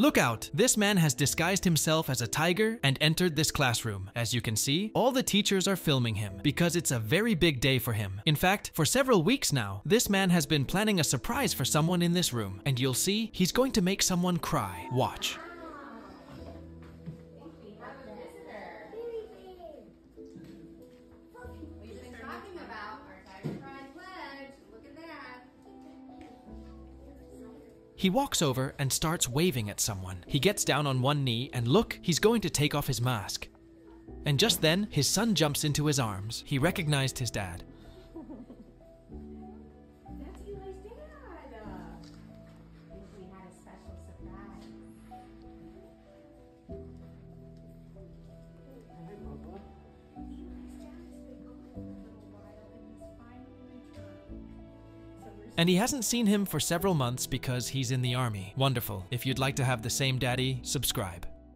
Look out! This man has disguised himself as a tiger and entered this classroom. As you can see, all the teachers are filming him because it's a very big day for him. In fact, for several weeks now, this man has been planning a surprise for someone in this room, and you'll see he's going to make someone cry. Watch. He walks over and starts waving at someone. He gets down on one knee and look, he's going to take off his mask. And just then, his son jumps into his arms. He recognized his dad. And he hasn't seen him for several months because he's in the army. Wonderful. If you'd like to have the same daddy, subscribe.